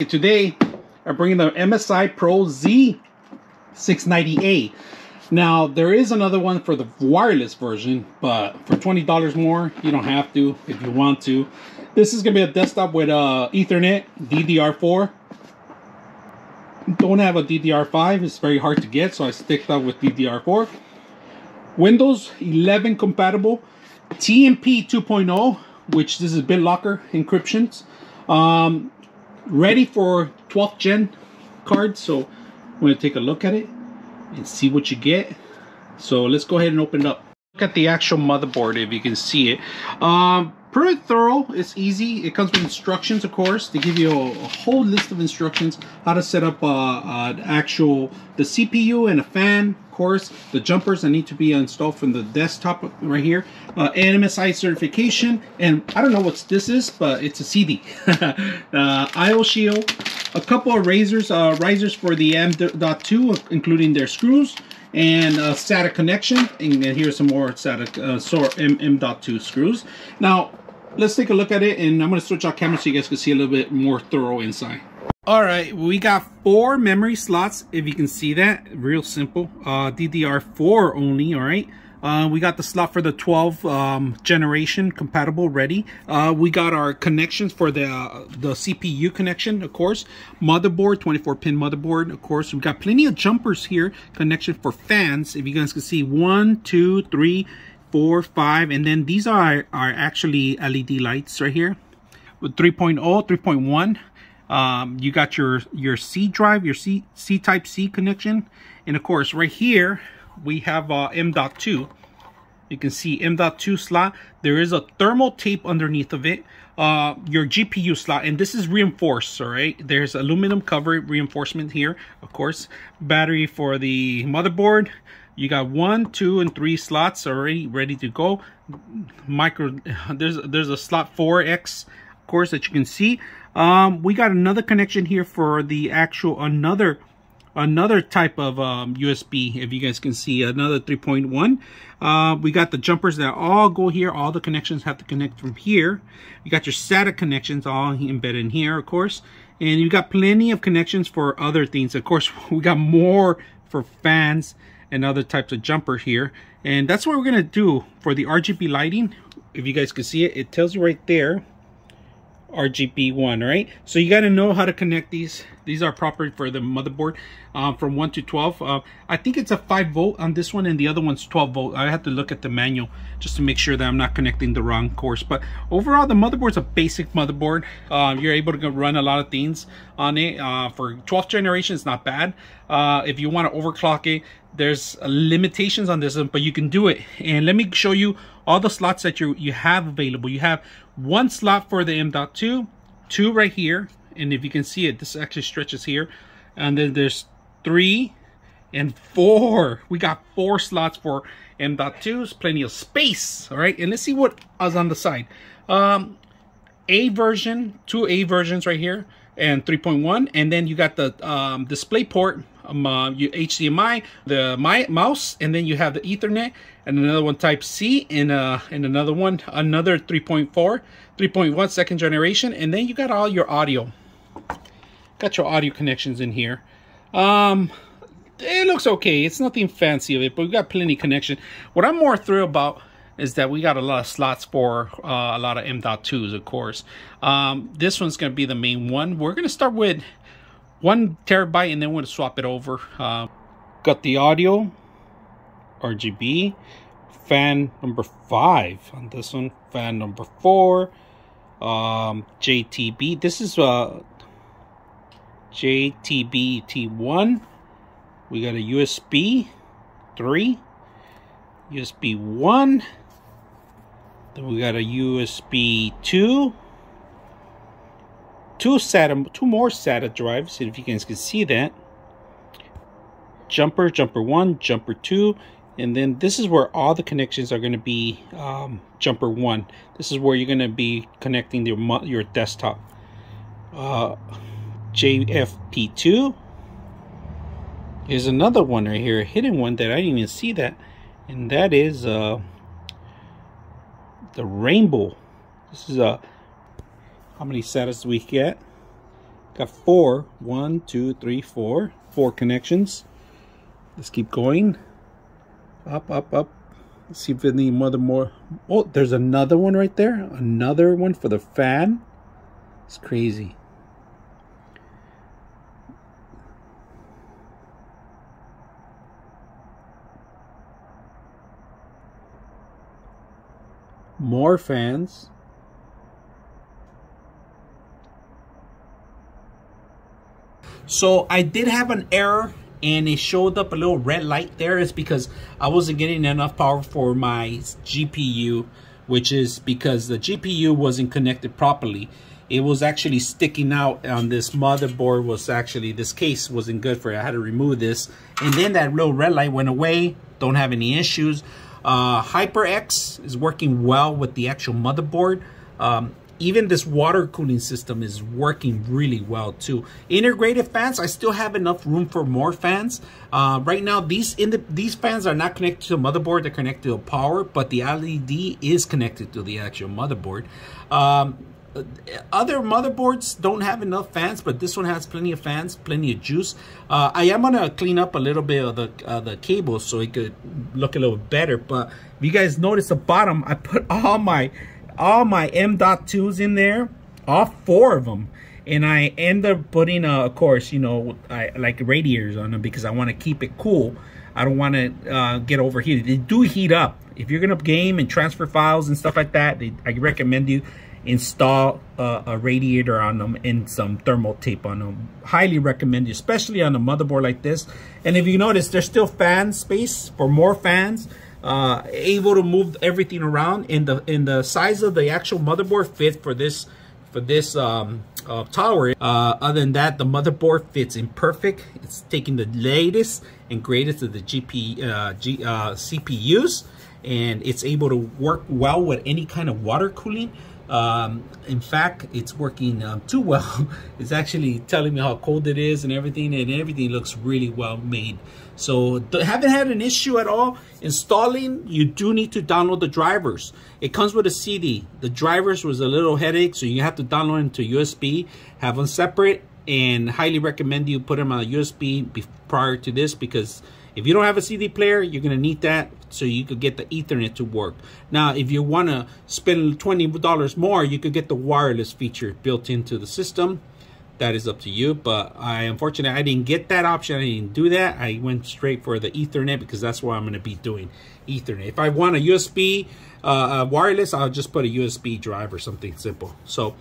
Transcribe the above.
Today, I'm bringing the MSI Pro Z690A. Now, there is another one for the wireless version, but for $20 more, you don't have to if you want to. This is going to be a desktop with uh, Ethernet, DDR4. Don't have a DDR5, it's very hard to get, so I sticked up with DDR4. Windows 11 compatible, TMP 2.0, which this is BitLocker encryptions. Um, ready for 12th gen card so I'm going to take a look at it and see what you get. So let's go ahead and open it up. Look at the actual motherboard if you can see it. Um pretty thorough it's easy it comes with instructions of course they give you a, a whole list of instructions how to set up uh, uh actual the cpu and a fan of course, the jumpers that need to be installed from the desktop right here, uh, MSI certification, and I don't know what this is, but it's a CD. uh, IO shield, a couple of razors, uh, risers for the M.2, including their screws, and a SATA connection, and here's some more SATA uh, SOAR M, M.2 screws. Now, let's take a look at it, and I'm going to switch out camera so you guys can see a little bit more thorough inside. All right, we got four memory slots, if you can see that. Real simple. Uh, DDR4 only, all right. Uh, we got the slot for the 12 um, generation compatible ready. Uh, we got our connections for the uh, the CPU connection, of course. Motherboard, 24 pin motherboard, of course. We got plenty of jumpers here. Connection for fans, if you guys can see, one, two, three, four, five, and then these are are actually LED lights right here with 3.0, 3.1. Um, you got your, your C drive, your C, C type C connection. And of course, right here, we have uh, M.2. You can see M.2 slot. There is a thermal tape underneath of it. Uh, your GPU slot, and this is reinforced, all right? There's aluminum cover reinforcement here, of course. Battery for the motherboard. You got one, two, and three slots already ready to go. Micro, there's there's a slot 4X, of course, that you can see. Um, we got another connection here for the actual another another type of um, USB, if you guys can see, another 3.1. Uh, we got the jumpers that all go here. All the connections have to connect from here. You got your SATA connections all embedded in here, of course. And you got plenty of connections for other things. Of course, we got more for fans and other types of jumper here. And that's what we're going to do for the RGB lighting. If you guys can see it, it tells you right there RGB one, right? So you got to know how to connect these. These are proper for the motherboard uh, from 1 to 12. Uh, I think it's a 5 volt on this one and the other one's 12 volt. I have to look at the manual just to make sure that I'm not connecting the wrong course. But overall, the motherboard's a basic motherboard. Uh, you're able to run a lot of things on it. Uh, for 12th generation, it's not bad. Uh, if you want to overclock it, there's limitations on this, but you can do it. And let me show you all the slots that you you have available. You have one slot for the M.2, two right here, and if you can see it, this actually stretches here. And then there's three and four. We got four slots for M.2s, plenty of space, all right? And let's see what is on the side. Um, A version, two A versions right here, and 3.1. And then you got the um, display port, um, uh, HDMI, the my mouse, and then you have the Ethernet, and another one Type C, and uh, and another one, another 3.4, 3.1 second generation, and then you got all your audio. Got your audio connections in here. Um, it looks okay. It's nothing fancy of it, but we got plenty connection. What I'm more thrilled about is that we got a lot of slots for uh, a lot of M.2s, of course. Um, this one's going to be the main one. We're going to start with one terabyte and then we're going to swap it over. Uh, got the audio, RGB, fan number five on this one, fan number four, um, JTB. This is uh, JTB T1. We got a USB 3, USB 1, then we got a USB 2, two SATA, two more SATA drives, if you guys can see that. Jumper, jumper 1, jumper 2, and then this is where all the connections are going to be um, jumper 1. This is where you're going to be connecting your, your desktop. Uh, JFP2 is another one right here, a hidden one that I didn't even see that, and that is uh, the rainbow. This is a how many SATAs we get. Got four. One, two, three, four. Four connections. Let's keep going. Up, up, up. Let's see if any mother more. Oh, there's another one right there. Another one for the fan. It's crazy. More fans. So I did have an error and it showed up a little red light there. It's because I wasn't getting enough power for my GPU, which is because the GPU wasn't connected properly. It was actually sticking out on this motherboard was actually, this case wasn't good for it. I had to remove this. And then that little red light went away. Don't have any issues. Uh, HyperX is working well with the actual motherboard. Um, even this water cooling system is working really well too. Integrated fans, I still have enough room for more fans. Uh, right now, these in the, these fans are not connected to the motherboard; they're connected to power, but the LED is connected to the actual motherboard. Um, other motherboards don't have enough fans, but this one has plenty of fans, plenty of juice. Uh, I am gonna clean up a little bit of the uh, the cables so it could look a little better. But if you guys notice the bottom, I put all my all my M.2s in there, all four of them. And I end up putting, uh, of course, you know, I, like radiators on them because I want to keep it cool. I don't want to uh, get overheated. They do heat up. If you're going to game and transfer files and stuff like that, they, I recommend you install uh, a radiator on them and some thermal tape on them. Highly recommend you, especially on a motherboard like this. And if you notice, there's still fan space for more fans uh, able to move everything around in the in the size of the actual motherboard fit for this for this um, uh, tower. Uh, other than that, the motherboard fits in perfect. It's taking the latest and greatest of the GP uh, G, uh, CPUs, and it's able to work well with any kind of water cooling. Um, in fact, it's working um, too well. it's actually telling me how cold it is and everything, and everything looks really well made. So haven't had an issue at all. Installing, you do need to download the drivers. It comes with a CD. The drivers was a little headache, so you have to download them to USB, have them separate, and highly recommend you put them on a USB prior to this because if you don't have a CD player, you're going to need that so you could get the Ethernet to work. Now, if you want to spend $20 more, you could get the wireless feature built into the system. That is up to you, but I unfortunately I didn't get that option. I didn't do that. I went straight for the Ethernet because that's what I'm going to be doing, Ethernet. If I want a USB uh, wireless, I'll just put a USB drive or something simple. So